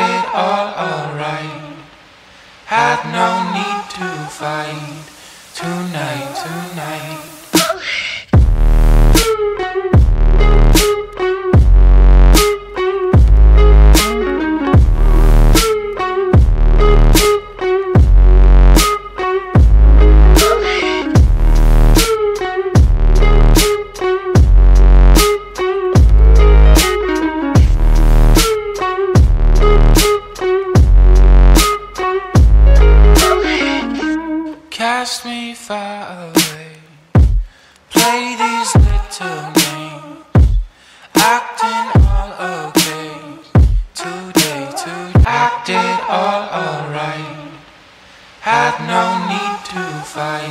it all alright. Have no need to fight tonight, tonight. Cast me far away. Play these little games. Acting all okay. Today, to acted all alright. Had no need to fight.